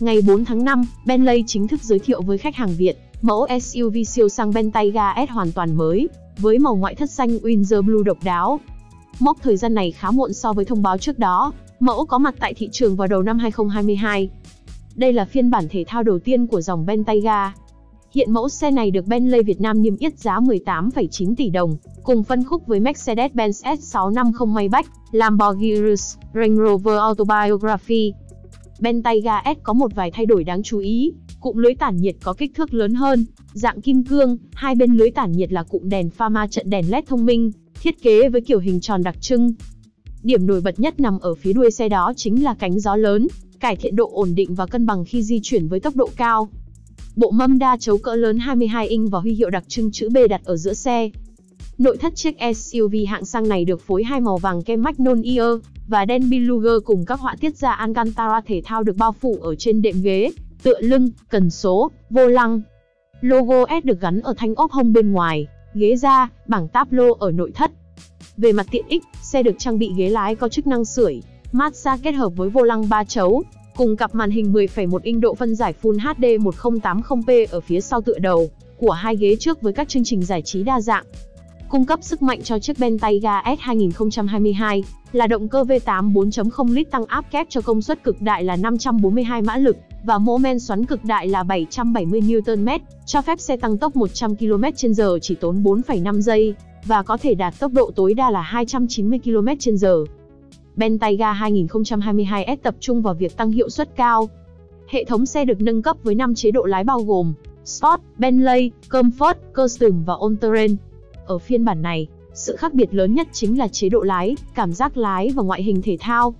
Ngày 4 tháng 5, Bentley chính thức giới thiệu với khách hàng Việt, mẫu SUV siêu sang Bentayga S hoàn toàn mới, với màu ngoại thất xanh Windsor Blue độc đáo. Mốc thời gian này khá muộn so với thông báo trước đó, mẫu có mặt tại thị trường vào đầu năm 2022. Đây là phiên bản thể thao đầu tiên của dòng Bentayga. Hiện mẫu xe này được Bentley Việt Nam niêm yết giá 18,9 tỷ đồng, cùng phân khúc với Mercedes-Benz S650 Maybach, Lamborghini Urus, Range Rover Autobiography. Bentayga S có một vài thay đổi đáng chú ý, cụm lưới tản nhiệt có kích thước lớn hơn, dạng kim cương, hai bên lưới tản nhiệt là cụm đèn pha ma trận đèn LED thông minh, thiết kế với kiểu hình tròn đặc trưng. Điểm nổi bật nhất nằm ở phía đuôi xe đó chính là cánh gió lớn, cải thiện độ ổn định và cân bằng khi di chuyển với tốc độ cao. Bộ mâm đa chấu cỡ lớn 22 inch và huy hiệu đặc trưng chữ B đặt ở giữa xe. Nội thất chiếc SUV hạng sang này được phối hai màu vàng kem Magnolia và đen Beluga cùng các họa tiết da Alcantara thể thao được bao phủ ở trên đệm ghế, tựa lưng, cần số, vô lăng. Logo S được gắn ở thanh ốp hông bên ngoài, ghế da, bảng táp lô ở nội thất. Về mặt tiện ích, xe được trang bị ghế lái có chức năng sưởi, massage kết hợp với vô lăng 3 chấu, cùng cặp màn hình 10,1 inch độ phân giải Full HD 1080p ở phía sau tựa đầu của hai ghế trước với các chương trình giải trí đa dạng. Cung cấp sức mạnh cho chiếc Bentayga S 2022 là động cơ V8 4.0 lít tăng áp kép cho công suất cực đại là 542 mã lực và mô men xoắn cực đại là 770 Nm, cho phép xe tăng tốc 100 km/h chỉ tốn 4,5 giây và có thể đạt tốc độ tối đa là 290 km/h. Bentayga 2022S tập trung vào việc tăng hiệu suất cao. Hệ thống xe được nâng cấp với 5 chế độ lái bao gồm Sport, Bentley, Comfort, Custom và All-Terrain. Ở phiên bản này, sự khác biệt lớn nhất chính là chế độ lái, cảm giác lái và ngoại hình thể thao.